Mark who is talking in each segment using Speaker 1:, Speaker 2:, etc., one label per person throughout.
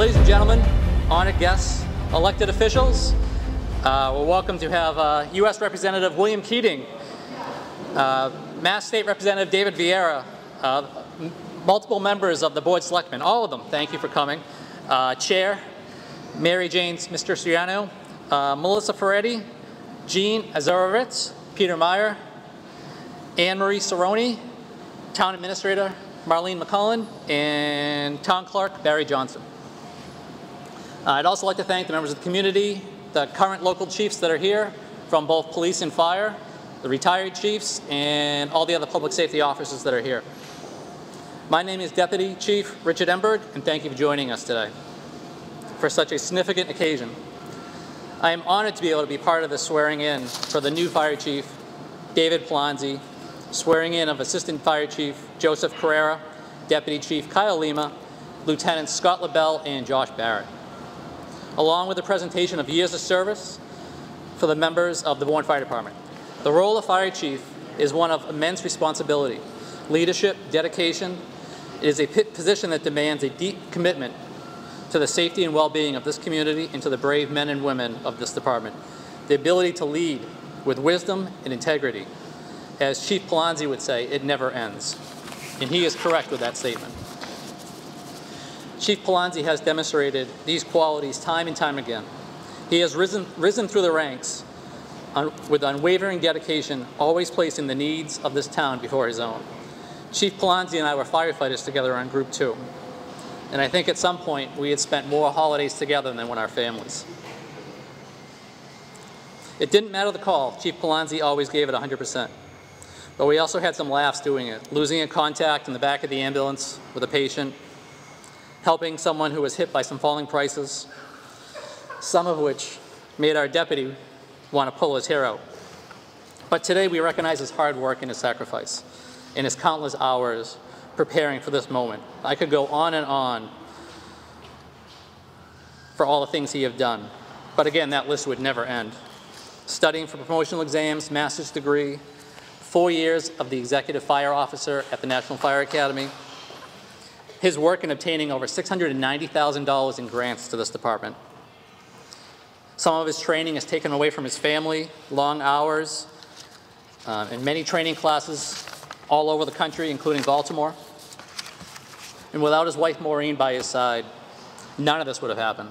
Speaker 1: ladies and gentlemen, honored guests, elected officials, uh, we're welcome to have uh, U.S. Representative William Keating, uh, Mass State Representative David Vieira, uh, multiple members of the Board Selectmen, all of them, thank you for coming. Uh, Chair, Mary Jane Mr. Ciano, uh, Melissa Ferretti, Jean Azarovitz, Peter Meyer, Anne Marie Cerrone, Town Administrator Marlene McCollem, and Town Clerk Barry Johnson. Uh, I'd also like to thank the members of the community, the current local chiefs that are here from both police and fire, the retired chiefs, and all the other public safety officers that are here. My name is Deputy Chief Richard Emberg, and thank you for joining us today for such a significant occasion. I am honored to be able to be part of the swearing in for the new Fire Chief, David Pelonzi, swearing in of Assistant Fire Chief Joseph Carrara, Deputy Chief Kyle Lima, Lieutenant Scott LaBelle, and Josh Barrette, along with the presentation of years of service for the members of the Bourne Fire Department. The role of Fire Chief is one of immense responsibility, leadership, dedication, it is a position that demands a deep commitment to the safety and well-being of this community and to the brave men and women of this department. The ability to lead with wisdom and integrity. As Chief Pelonzi would say, it never ends. And he is correct with that statement. Chief Pelonzi has demonstrated these qualities time and time again. He has risen, risen through the ranks un, with unwavering dedication, always placing the needs of this town before his own. Chief Pelonzi and I were firefighters together on Group 2. And I think at some point we had spent more holidays together than with our families. It didn't matter the call. Chief Pelonzi always gave it 100%. But we also had some laughs doing it, losing a contact in the back of the ambulance with a patient, helping someone who was hit by some falling prices, some of which made our deputy want to pull his hair out. But today we recognize his hard work and his sacrifice in his countless hours preparing for this moment. I could go on and on for all the things he have done. But again, that list would never end. Studying for promotional exams, master's degree, four years of the executive fire officer at the National Fire Academy, his work in obtaining over $690,000 in grants to this department. Some of his training is taken away from his family, long hours, uh, and many training classes all over the country, including Baltimore. And without his wife Maureen by his side, none of this would have happened.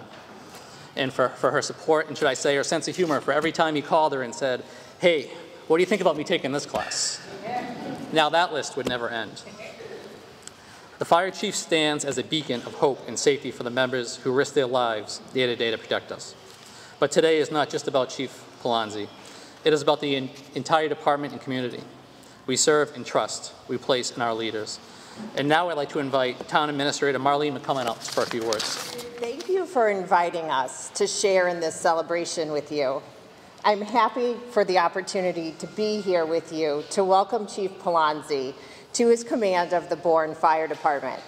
Speaker 1: And for, for her support, and should I say her sense of humor, for every time he called her and said, hey, what do you think about me taking this class? Now that list would never end. The fire chief stands as a beacon of hope and safety for the members who risk their lives day to day to protect us. But today is not just about Chief Pelonzi. It is about the entire department and community. We serve and trust. We place in our leaders. And now I'd like to invite Town Administrator Marlene McCollem up for a few words.
Speaker 2: Thank you for inviting us to share in this celebration with you. I'm happy for the opportunity to be here with you to welcome Chief Pelonzi to his command of the Bourne Fire Department.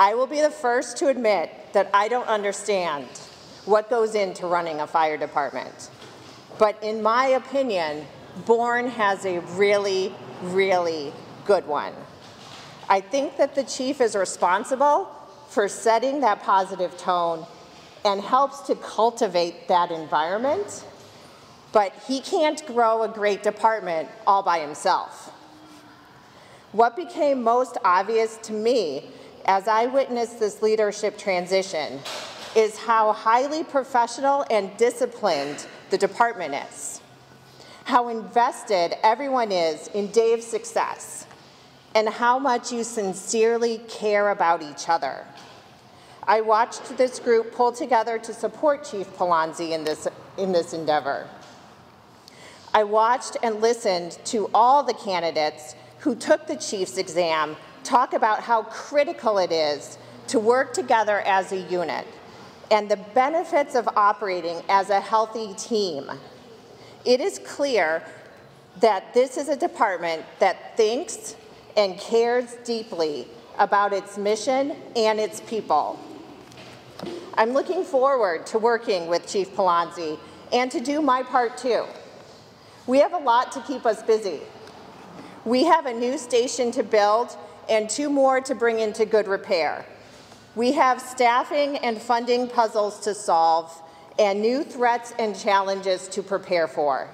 Speaker 2: I will be the first to admit that I don't understand what goes into running a fire department. But in my opinion, Bourne has a really, really good one. I think that the chief is responsible for setting that positive tone and helps to cultivate that environment, but he can't grow a great department all by himself. What became most obvious to me as I witnessed this leadership transition is how highly professional and disciplined the department is how invested everyone is in Dave's success, and how much you sincerely care about each other. I watched this group pull together to support Chief Pelonzi in this, in this endeavor. I watched and listened to all the candidates who took the Chief's exam talk about how critical it is to work together as a unit and the benefits of operating as a healthy team it is clear that this is a department that thinks and cares deeply about its mission and its people. I'm looking forward to working with Chief Pelonzi and to do my part too. We have a lot to keep us busy. We have a new station to build and two more to bring into good repair. We have staffing and funding puzzles to solve and new threats and challenges to prepare for.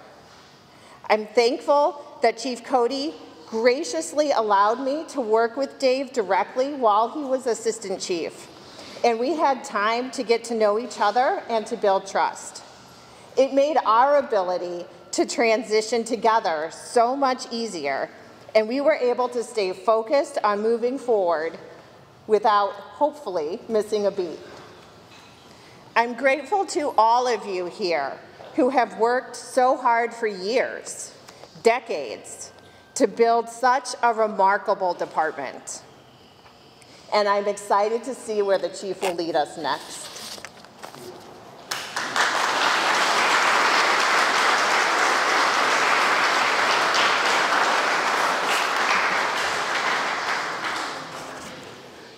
Speaker 2: I'm thankful that Chief Cody graciously allowed me to work with Dave directly while he was Assistant Chief, and we had time to get to know each other and to build trust. It made our ability to transition together so much easier, and we were able to stay focused on moving forward without, hopefully, missing a beat. I'm grateful to all of you here who have worked so hard for years, decades, to build such a remarkable department. And I'm excited to see where the chief will lead us next.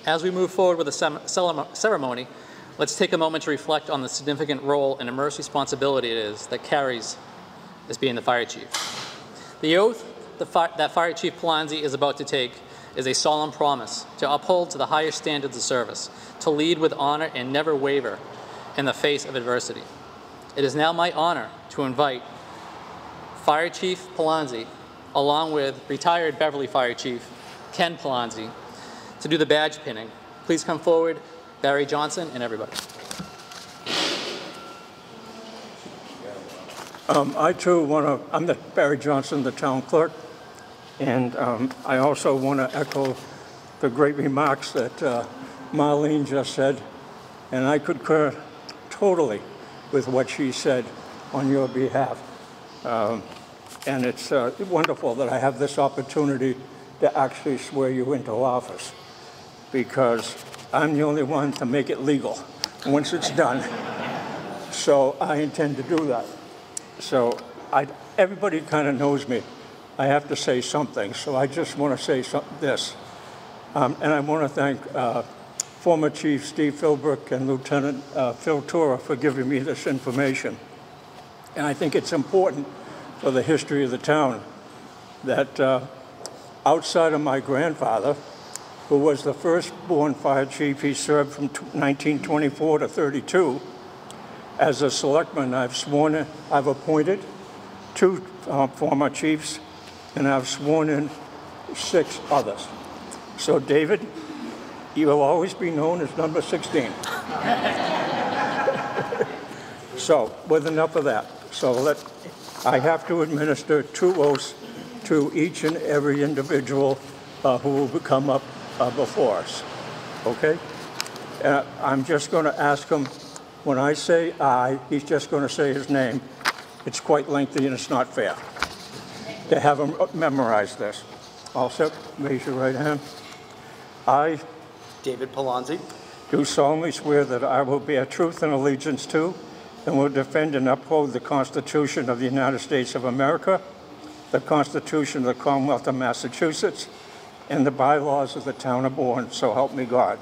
Speaker 1: As we move forward with the ceremony, let's take a moment to reflect on the significant role and immense responsibility it is that carries as being the fire chief. The oath that Fire Chief Pelonzi is about to take is a solemn promise to uphold to the highest standards of service, to lead with honor and never waver in the face of adversity. It is now my honor to invite Fire Chief Pelonzi, along with retired Beverly Fire Chief Ken Pelonzi, to do the badge pinning. Please come forward, Barry Johnson and everybody.
Speaker 3: Um, I too want to, I'm the Barry Johnson, the town clerk, and um, I also want to echo the great remarks that uh, Marlene just said, and I concur totally with what she said on your behalf. Um, and it's uh, wonderful that I have this opportunity to actually swear you into office because I'm the only one to make it legal once it's done. So I intend to do that. So I, everybody kind of knows me. I have to say something, so I just want to say some, this. Um, and I want to thank uh, former Chief Steve Philbrook and Lieutenant uh, Phil Tora for giving me this information. And I think it's important for the history of the town that uh, outside of my grandfather, who was the first Bourne fire chief, he served from 1924 to 32. As a selectman, I've sworn, in, I've appointed two uh, former chiefs, and I've sworn in six others. So, David, you will always be known as number 16. so, with enough of that, so let, I have to administer two oaths to each and every individual uh, who will come up uh, before us. Okay? Uh, I'm just going to ask him, when I say aye, he's just going to say his name. It's quite lengthy and it's not fair to have him memorize this. Also, raise your right hand. I
Speaker 4: David Pelonzi,
Speaker 3: do solemnly swear that I will bear truth and allegiance to and will defend and uphold the Constitution of the United States of America, the Constitution of the Commonwealth of Massachusetts, and the bylaws of the town of Bourne, so help me God.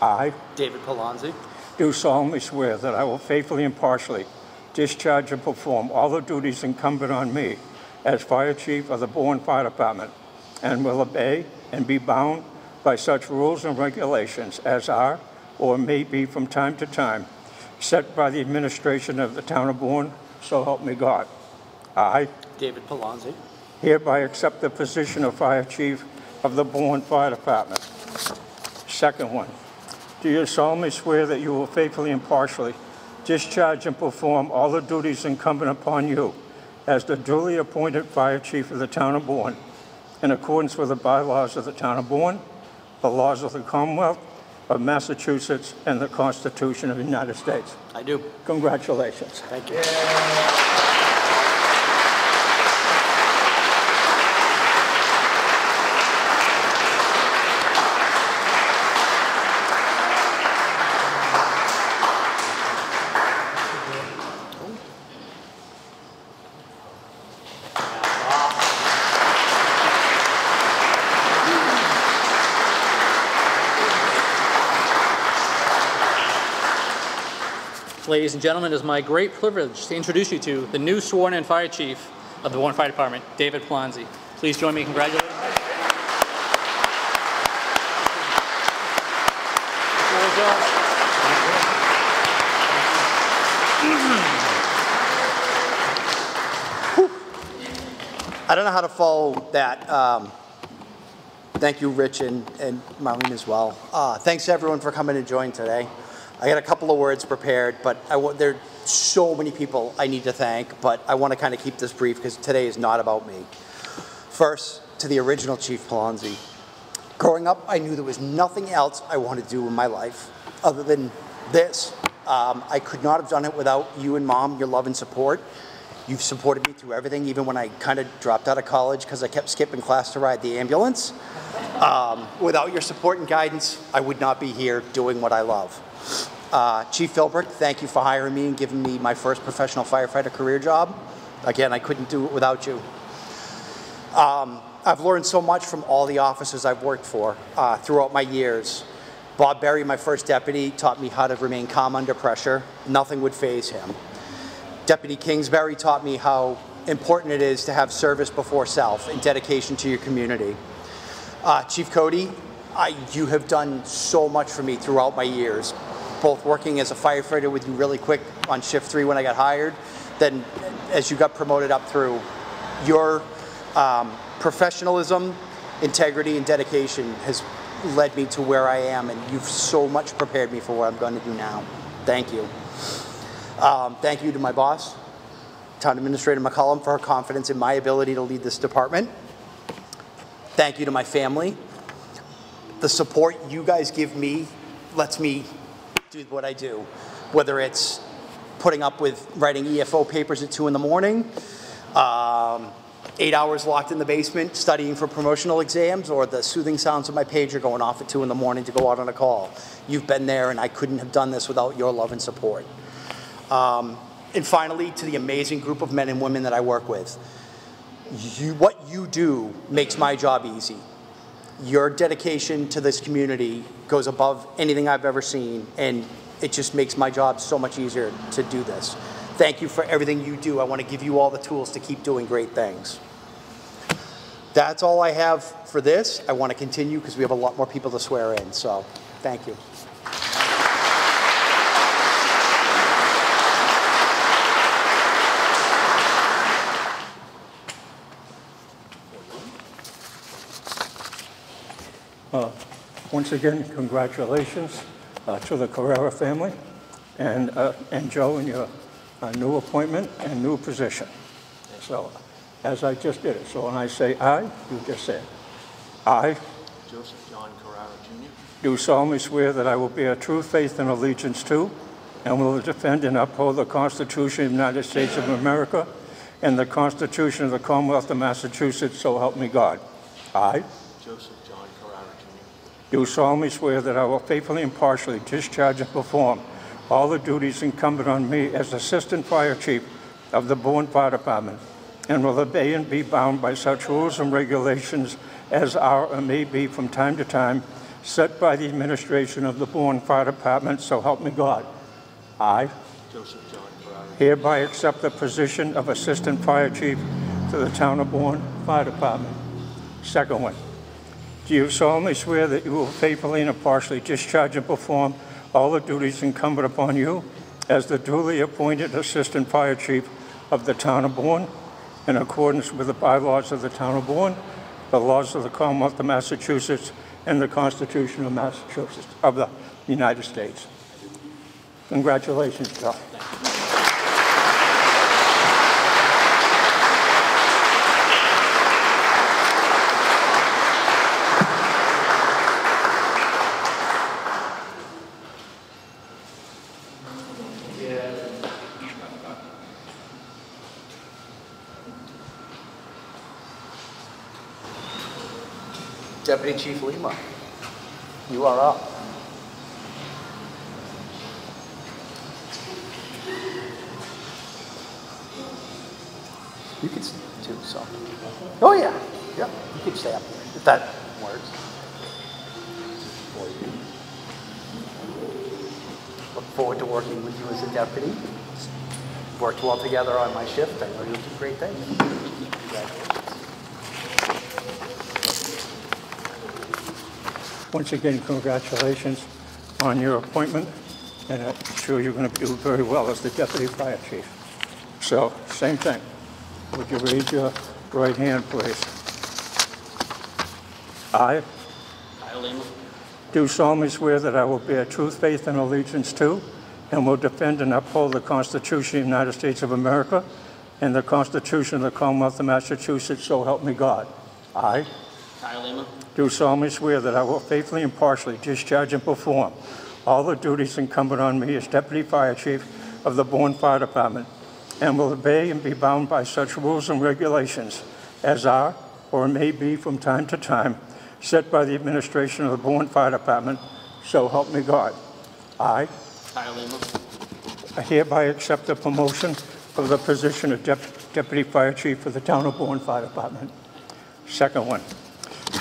Speaker 3: I
Speaker 4: David Pelonzi,
Speaker 3: do solemnly swear that I will faithfully and impartially discharge and perform all the duties incumbent on me as Fire Chief of the Bourne Fire Department and will obey and be bound by such rules and regulations as are or may be from time to time set by the administration of the town of Bourne, so help me God. I
Speaker 4: David Pelonzi,
Speaker 3: hereby accept the position of Fire Chief of the Bourne Fire Department. Second one, do you solemnly swear that you will faithfully and impartially discharge and perform all the duties incumbent upon you as the duly appointed Fire Chief of the town of Bourne in accordance with the bylaws of the town of Bourne, the laws of the Commonwealth of Massachusetts, and the Constitution of the United States?
Speaker 4: I do.
Speaker 3: Congratulations.
Speaker 4: Thank you.
Speaker 1: ladies and gentlemen, it is my great privilege to introduce you to the new sworn-in fire chief of the Warren Fire Department, David Pelonzi. Please join me in congratulating him.
Speaker 4: I don't know how to follow that. Um, thank you, Rich and, and Marlene as well. Uh, thanks everyone for coming to join today. I got a couple of words prepared, but I there are so many people I need to thank, but I want to kind of keep this brief because today is not about me. First, to the original Chief Pelonzi. Growing up, I knew there was nothing else I wanted to do in my life other than this. Um, I could not have done it without you and mom, your love and support. You've supported me through everything, even when I kind of dropped out of college because I kept skipping class to ride the ambulance. Um, without your support and guidance, I would not be here doing what I love. Uh, Chief Philbrick, thank you for hiring me and giving me my first professional firefighter career job. Again, I couldn't do it without you. I've learned so much from all the officers I've worked for uh, throughout my years. Bob Berry, my first deputy, taught me how to remain calm under pressure. Nothing would phase him. Deputy Kingsbury taught me how important it is to have service before self and dedication to your community. Uh, Chief Cody, I, you have done so much for me throughout my years, both working as a firefighter with you really quick on shift three when I got hired, then as you got promoted up through. Your um, professionalism, integrity, and dedication has led me to where I am, and you've so much prepared me for what I'm going to do now. Thank you. Um, thank you to my boss, Town Administrator McCollem, for her confidence in my ability to lead this department. Thank you to my family. The support you guys give me lets me do what I do, whether it's putting up with writing EFO papers at 2 in the morning, um, eight hours locked in the basement studying for promotional exams, or the soothing sounds of my pager going off at 2 in the morning to go out on a call. You've been there, and I couldn't have done this without your love and support. Um, and finally, to the amazing group of men and women that I work with, you, what you do makes my job easy. Your dedication to this community goes above anything I've ever seen, and it just makes my job so much easier to do this. Thank you for everything you do. I want to give you all the tools to keep doing great things. That's all I have for this. I want to continue because we have a lot more people to swear in, so thank you.
Speaker 3: Once again, congratulations uh, to the Carrara family and, uh, and Joe in your uh, new appointment and new position. So, as I just did it, so when I say I, you just say it. I
Speaker 5: Joseph John Carrara Jr.
Speaker 3: do solemnly swear that I will bear true faith and allegiance to and will defend and uphold the Constitution of the United States of America and the Constitution of the Commonwealth of Massachusetts, so help me God. I
Speaker 5: Joseph John Carrara Jr.
Speaker 3: do solemnly swear that I will faithfully and impartially discharge and perform all the duties incumbent on me as Assistant Fire Chief of the Bourne Fire Department, and will obey and be bound by such rules and regulations as are or may be from time to time set by the administration of the Bourne Fire Department, so help me God. I
Speaker 5: Joseph John Carrara.
Speaker 3: hereby accept the position of Assistant Fire Chief to the Town of Bourne Fire Department. Second one, do you solemnly swear that you will faithfully and impartially discharge and perform all the duties incumbent upon you as the duly appointed Assistant Fire Chief of the Town of Bourne in accordance with the bylaws of the Town of Bourne, the laws of the Commonwealth of Massachusetts, and the Constitution of Massachusetts, of the United States? Congratulations, Joe.
Speaker 4: Deputy Chief Lima, you are up. You can stay too, so. Oh, yeah, yeah, you can stay up here, if that works. Look forward to working with you as a deputy. Worked well together on my shift, I know you'll do great things.
Speaker 3: Once again, congratulations on your appointment, and I'm sure you're going to do very well as the Deputy Fire Chief. So, same thing. Would you raise your Right hand, please. I
Speaker 1: Kyle Lima,
Speaker 3: do solemnly swear that I will bear true faith and allegiance to and will defend and uphold the Constitution of the United States of America and the Constitution of the Commonwealth of Massachusetts, so help me God. I
Speaker 1: Kyle Lima,
Speaker 3: do solemnly swear that I will faithfully and impartially discharge and perform all the duties incumbent on me as Deputy Fire Chief of the Bourne Fire Department and will obey and be bound by such rules and regulations as are or may be from time to time set by the administration of the Bourne Fire Department, so help me God. I I hereby accept the promotion of the position of Dep- Deputy Fire Chief for the Town of Bourne Fire Department. Second one,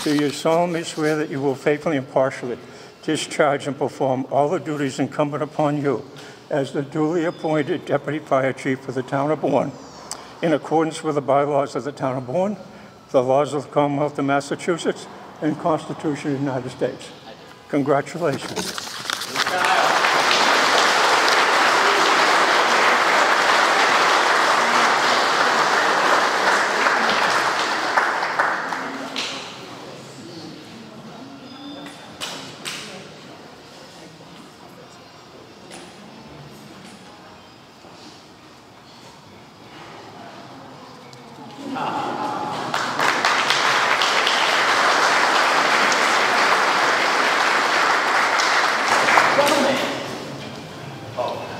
Speaker 3: do you solemnly swear that you will faithfully and impartially discharge and perform all the duties incumbent upon you as the duly appointed Deputy Fire Chief for the Town of Bourne in accordance with the bylaws of the Town of Bourne, the laws of the Commonwealth of Massachusetts, and Constitution of the United States? Congratulations.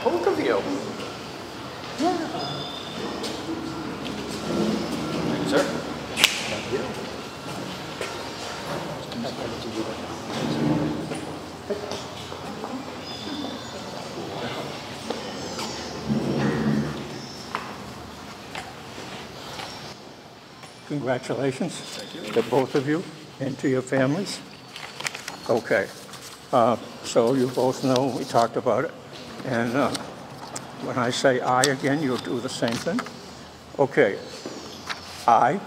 Speaker 6: Both of you. Sir?
Speaker 3: Congratulations to both of you and to your families. Okay, uh, so you both know, we talked about it, and uh, when I say "I" again, you'll do the same thing. Okay. I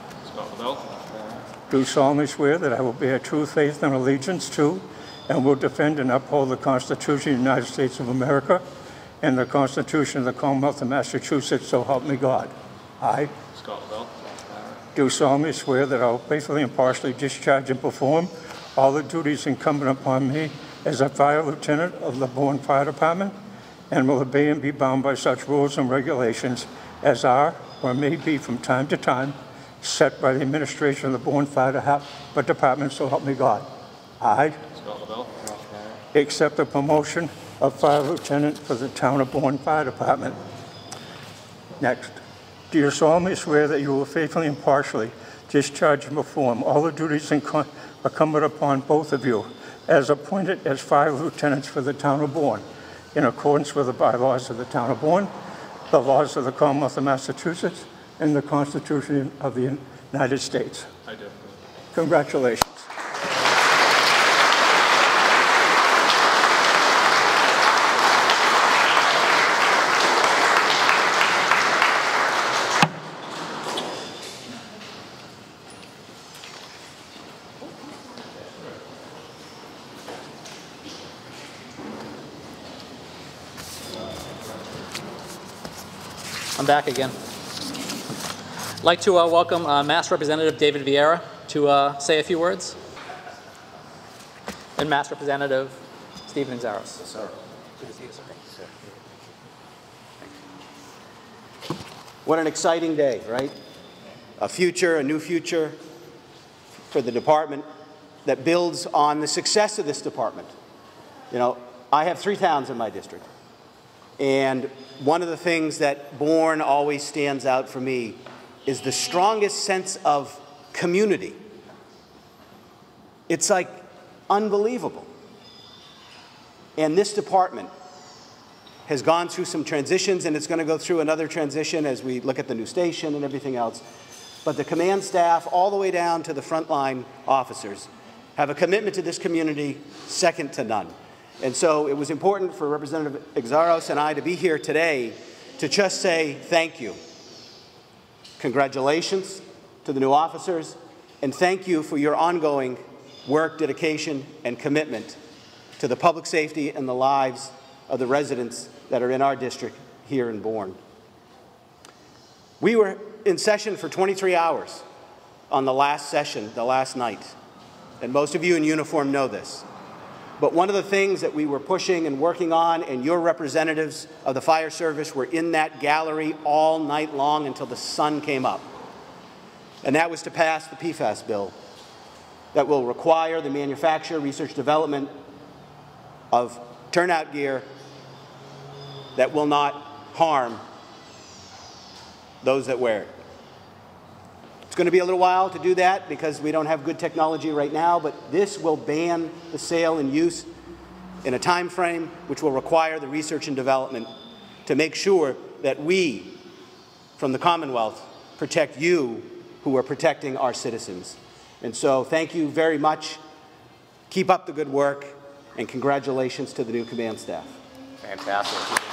Speaker 3: do solemnly swear that I will bear true faith and allegiance to and will defend and uphold the Constitution of the United States of America and the Constitution of the Commonwealth of Massachusetts, so help me God. I
Speaker 5: Scott.
Speaker 3: Do solemnly swear that I will faithfully and impartially discharge and perform all the duties incumbent upon me as a fire lieutenant of the Bourne Fire Department and will obey and be bound by such rules and regulations as are or may be from time to time set by the administration of the Bourne Fire Department, so help me God. I accept the promotion of fire lieutenant for the town of Bourne Fire Department. Next, do you solemnly swear that you will faithfully and impartially discharge and perform all the duties incumbent upon both of you as appointed as fire lieutenants for the town of Bourne in accordance with the bylaws of the town of Bourne, the laws of the Commonwealth of Massachusetts, and the Constitution of the United States?
Speaker 5: I do.
Speaker 3: Congratulations.
Speaker 1: Back again. I'd like to uh, welcome uh, Mass Representative David Vieira to uh, say a few words. And Mass Representative Stephen Xiarhos.
Speaker 6: Sir. What an exciting day, right? A future, a new future for the department that builds on the success of this department. You know, I have three towns in my district. And one of the things that Bourne always stands out for me is the strongest sense of community. It's like unbelievable. And this department has gone through some transitions and it's going to go through another transition as we look at the new station and everything else. But the command staff, all the way down to the frontline officers, have a commitment to this community second to none. And so it was important for Representative Xiarhos and I to be here today to just say thank you. Congratulations to the new officers, and thank you for your ongoing work, dedication, and commitment to the public safety and the lives of the residents that are in our district here in Bourne. We were in session for 23 hours on the last session, the last night. And most of you in uniform know this. But one of the things that we were pushing and working on, and your representatives of the fire service were in that gallery all night long until the sun came up. And that was to pass the PFAS bill that will require the manufacture, research, development of turnout gear that will not harm those that wear it. It's going to be a little while to do that because we don't have good technology right now, but this will ban the sale and use in a time frame which will require the research and development to make sure that we, from the Commonwealth, protect you who are protecting our citizens. And so thank you very much. Keep up the good work, and congratulations to the new command staff.
Speaker 7: Fantastic.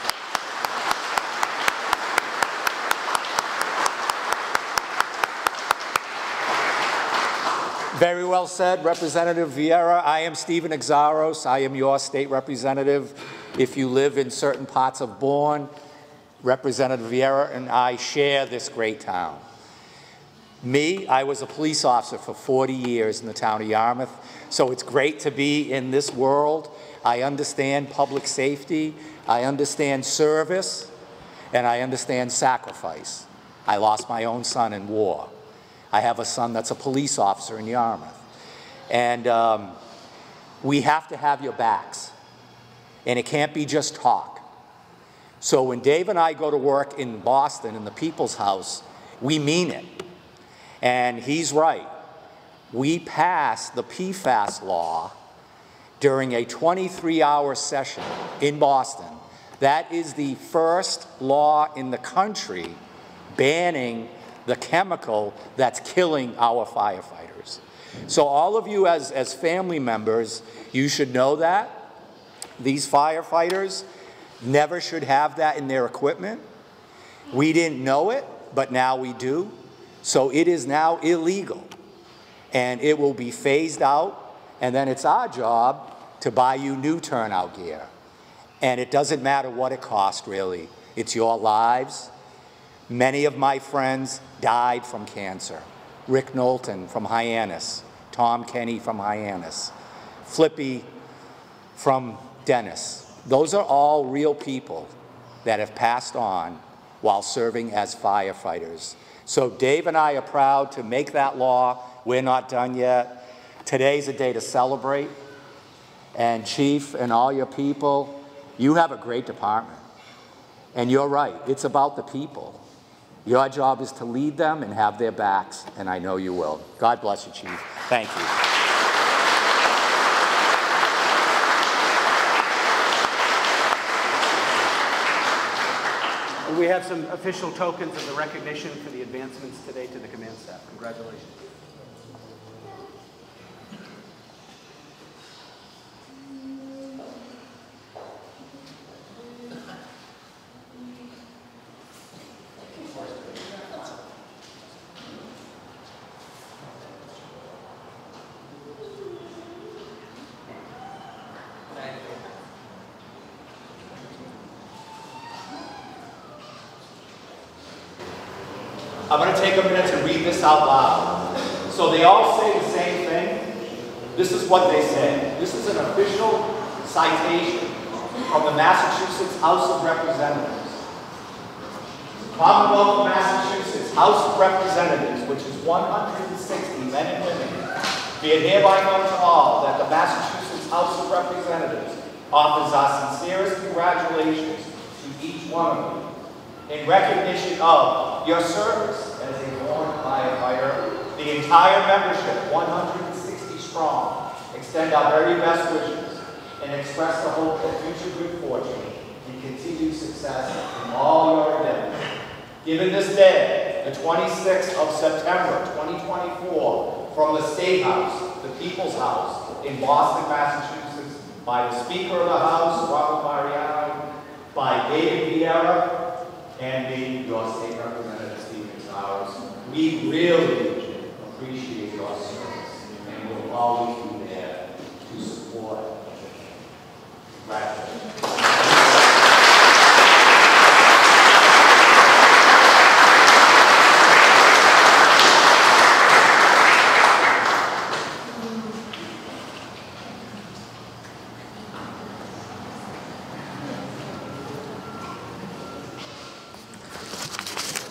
Speaker 8: Very well said, Representative Vieira. I am Stephen Xiarhos. I am your state representative. If you live in certain parts of Bourne, Representative Vieira and I share this great town. Me, I was a police officer for 40 years in the town of Yarmouth, so it's great to be in this world. I understand public safety, I understand service, and I understand sacrifice. I lost my own son in war. I have a son that's a police officer in Yarmouth. And um, we have to have your backs. And it can't be just talk. So when Dave and I go to work in Boston in the People's House, we mean it. And he's right. We passed the PFAS law during a 23 hour session in Boston. That is the first law in the country banning the chemical that's killing our firefighters. So, all of you as, as family members, you should know that. These firefighters never should have that in their equipment. We didn't know it, but now we do. So, it is now illegal and it will be phased out. And then it's our job to buy you new turnout gear. And it doesn't matter what it costs, really. It's your lives, Many of my friends died from cancer. Rick Knowlton from Hyannis, Tom Kenny from Hyannis, Flippy from Dennis. Those are all real people that have passed on while serving as firefighters. So Dave and I are proud to make that law. We're not done yet. Today's a day to celebrate. And Chief and all your people, you have a great department. And you're right, it's about the people. Your job is to lead them and have their backs, and I know you will. God bless you, Chief. Thank you.
Speaker 6: we have some official tokens of the recognition for the advancements today to the command staff. Congratulations.
Speaker 8: I'm going to take a minute to read this out loud. So they all say the same thing. This is what they say. This is an official citation from the Massachusetts House of Representatives. Commonwealth of Massachusetts House of Representatives, which is 160 men and women, be it hereby known to all that the Massachusetts House of Representatives offers our sincerest congratulations to each one of you in recognition of your service as a Bourne firefighter, the entire membership, 160 strong, extend our very best wishes and express the hope that future good fortune and continued success in all your endeavors. Given this day, the 26th of September, 2024, from the State House, the People's House, in Boston, Massachusetts, by the Speaker of the House, Robert Mariano, by David Vieira, and being your Flowers we really appreciate your service and we will always be there to support Black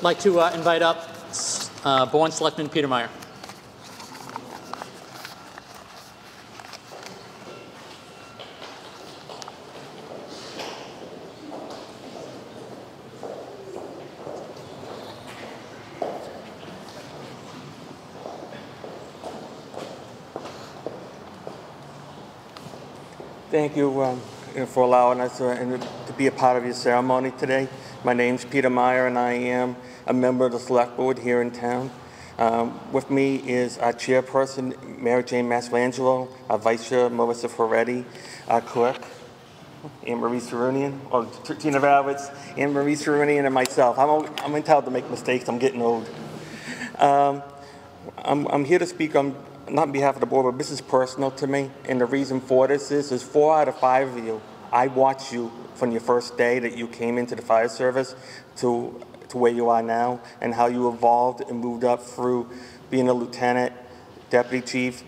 Speaker 1: like to uh, invite up uh, Bourne Selectman Peter Meyer.
Speaker 9: Thank you um, for allowing us to, and to be a part of your ceremony today. My name's Peter Meyer, and I am a member of the Select Board here in town. Um, with me is our chairperson, Mary Jane Mastrangelo, our vice chair, Melissa Ferretti, our clerk, Anne Marie Siroonian, or Tina Ravitz, Anne Marie Siroonian, and myself. I'm, I'm entitled to make mistakes. I'm getting old. Um, I'm, I'm here to speak on, not on behalf of the board, but this is personal to me. And the reason for this is, is four out of five of you, I watched you from your first day that you came into the fire service to, to where you are now and how you evolved and moved up through being a lieutenant, deputy chief,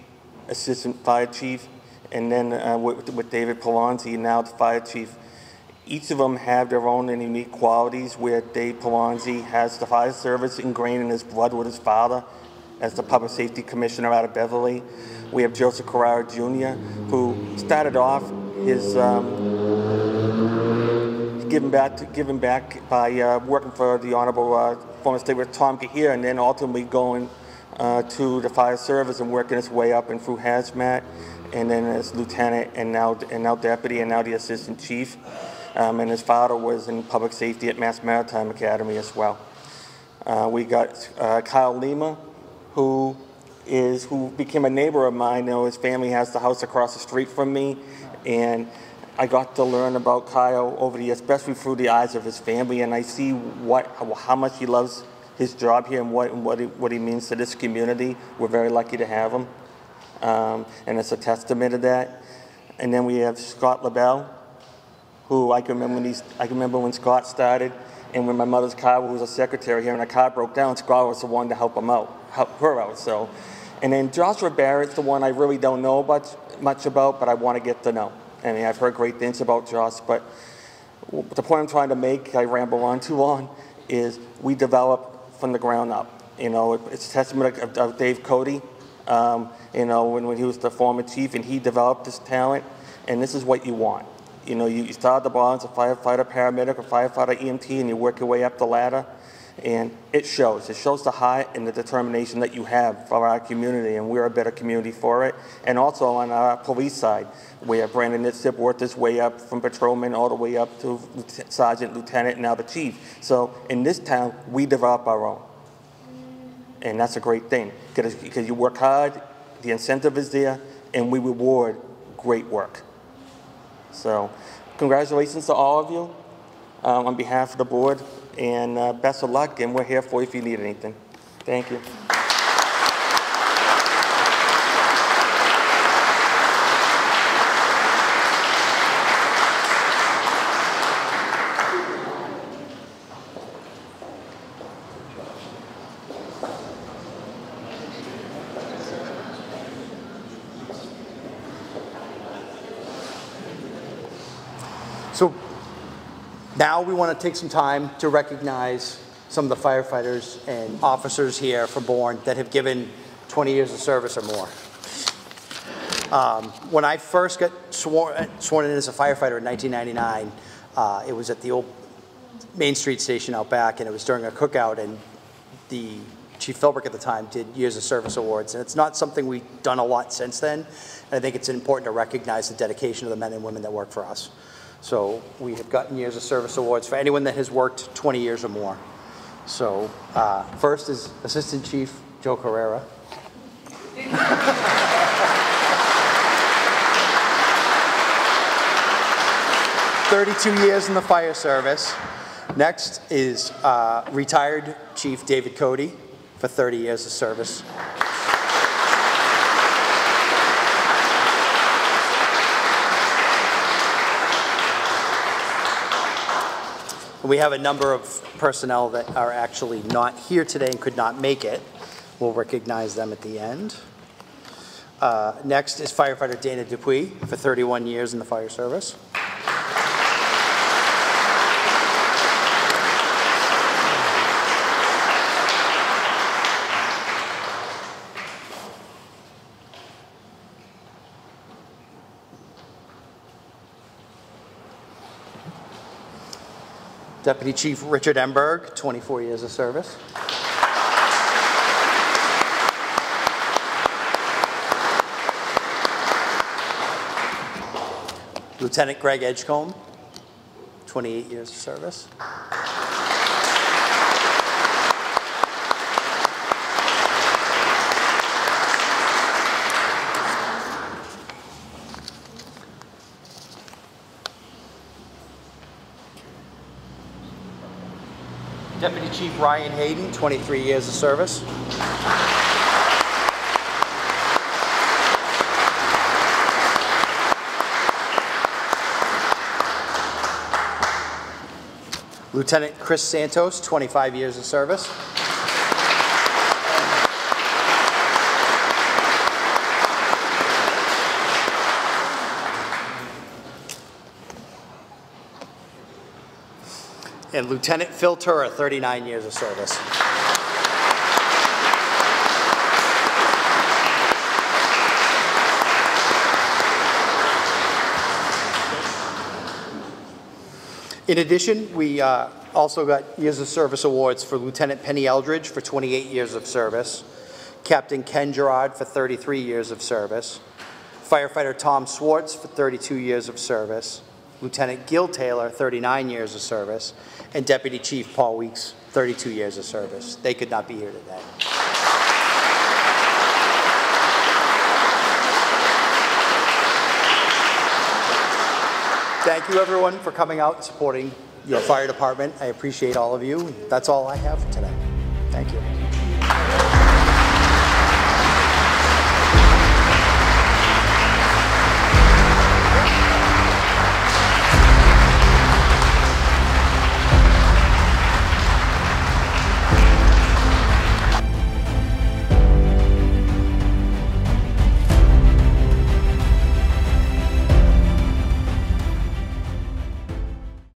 Speaker 9: assistant fire chief, and then uh, with, with David Pelonzi, now the fire chief. Each of them have their own and unique qualities where Dave Pelonzi has the fire service ingrained in his blood with his father as the public safety commissioner out of Beverly. We have Joseph Carrara Jr., who started off his um, giving back, to, giving back by uh, working for the Honorable uh, former State Rep Tom Cahir, and then ultimately going uh, to the fire service and working his way up and through hazmat, and then as lieutenant, and now and now deputy, and now the assistant chief. Um, and his father was in public safety at Mass Maritime Academy as well. Uh, we got uh, Kyle Lima, who is who became a neighbor of mine. You know, his family has the house across the street from me, and I got to learn about Kyle over the years, especially through the eyes of his family, and I see what how much he loves his job here and what what he, what he means to this community. We're very lucky to have him, um, and it's a testament to that. And then we have Scott LaBelle, who I can remember when I can remember when Scott started, and when my mother's car who was a secretary here, and her car broke down, Scott was the one to help him out, help her out. So, and then Joshua Barrette's the one I really don't know much much about, but I want to get to know. I mean, I've heard great things about Joss, but the point I'm trying to make, I ramble on too long, is we develop from the ground up. You know, it's a testament of, of Dave Cody. Um, you know, when, when he was the former chief and he developed this talent, and this is what you want. You know, you, you start at the bottom as a firefighter, paramedic, or firefighter EMT, and you work your way up the ladder. And it shows. It shows the heart and the determination that you have for our community, and we're a better community for it. And also on our police side, where Brandon Nitzip worked his way up from patrolman all the way up to sergeant, lieutenant, now the chief. So in this town, we develop our own. And that's a great thing, because you work hard, the incentive is there, and we reward great work. So, congratulations to all of you um, on behalf of the board, and uh, best of luck. And we're here for you if you need anything. Thank you.
Speaker 4: Now we want to take some time to recognize some of the firefighters and officers here from Bourne that have given 20 years of service or more. Um, when I first got sworn, sworn in as a firefighter in 1999, uh, it was at the old Main Street station out back, and it was during a cookout, and the Chief Philbrick at the time did Years of Service Awards, and it's not something we've done a lot since then, and I think it's important to recognize the dedication of the men and women that work for us. So we have gotten Years of Service Awards for anyone that has worked 20 years or more. So uh, first is Assistant Chief Joe Carrara. Thirty-two years in the fire service. Next is uh, retired Chief David Cody for 30 years of service. We have a number of personnel that are actually not here today and could not make it. We'll recognize them at the end. Uh, Next is firefighter Dana Dupuy for 31 years in the fire service. Deputy Chief Richard Emberg, 24 years of service. Lieutenant Greg Edgecombe, 28 years of service. Deputy Chief Ryan Hayden, 23 years of service. Lieutenant Chris Santos, 25 years of service. And Lieutenant Phil Tura, 39 years of service. In addition, we uh, also got years of service awards for Lieutenant Penny Eldridge for 28 years of service, Captain Ken Gerard for 33 years of service, firefighter Tom Swartz for 32 years of service, Lieutenant Gil Taylor, 39 years of service, and Deputy Chief Paul Weeks, 32 years of service. They could not be here today. Thank you, everyone, for coming out and supporting your fire department. I appreciate all of you. That's all I have for today. Thank you.